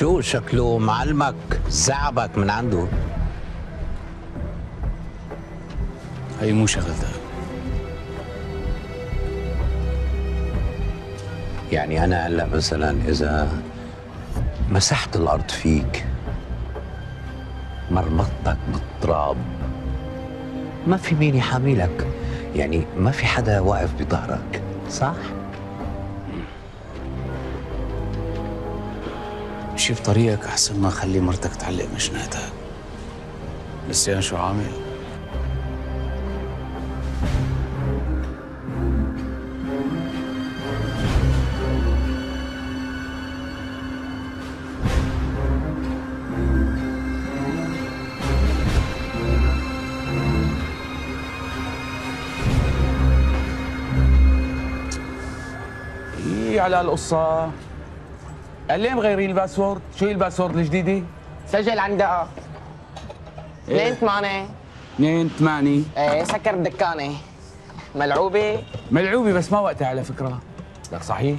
شو شكله معلمك زعبك من عنده؟ هي مو شغلتك يعني أنا هلأ مثلا إذا مسحت الأرض فيك مرمطتك بالتراب ما في مين يحاملك. يعني ما في حدا واقف بظهرك صح؟ مشي بطريقك أحسن ما أخلي مرتك تعلق مشناتك بس يا شو عامل؟ إيه على القصة؟ قال ليه مغيرين ال password؟ شو هي ال password الجديدة؟ سجل عندها اثنين ثمانية. 2 8 إيه سكر الدكانة. ملعوبة. ملعوبة بس ما وقتها على فكرة. لك صحيح؟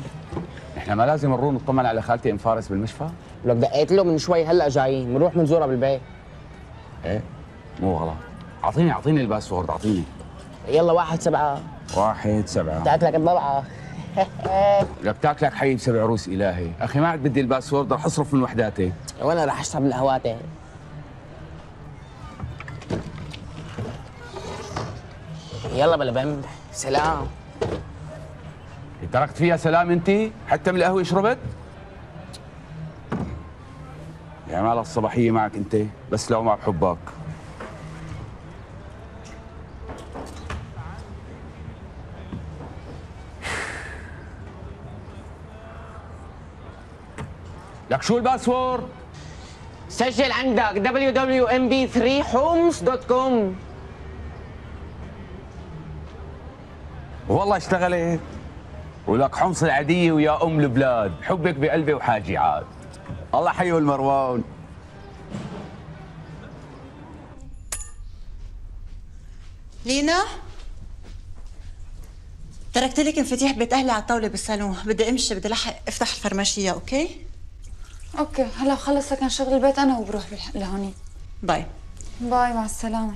نحن ما لازم نروح نطمن على خالتي ام فارس بالمشفى؟ لك دقيت له من شوي هلأ جايين بنروح بنزورها بالبيت. إيه مو غلط. أعطيني أعطيني ال password أعطيني. يلا واحد سبعة. واحد سبعة. تعت لك الضبعة لك حي بسبع عروس إلهي. أخي ما عاد بدي الباسورد رح أصرف من وحداتي. وأنا رح أشرب القهواتي يلا بلا بمب سلام تركت فيها سلام أنت؟ حتى من القهوة شربت؟ يا مال الصباحية معك أنت بس لو ما بحبك. لك شو الباسورد؟ سجل عندك www.mb3homes.com والله اشتغلت. ولك حمص العادية ويا أم البلاد. حبك بقلبي وحاجي عاد. الله حيو المروان. لينا؟ تركت لك مفاتيح بيت أهلي على الطاولة بالصالون. بدي أمشي بدي لحق افتح الفرماشية okay؟ okay هلا خلص لكن شغل البيت أنا وبروح لهونيك. bye. bye مع السلامة.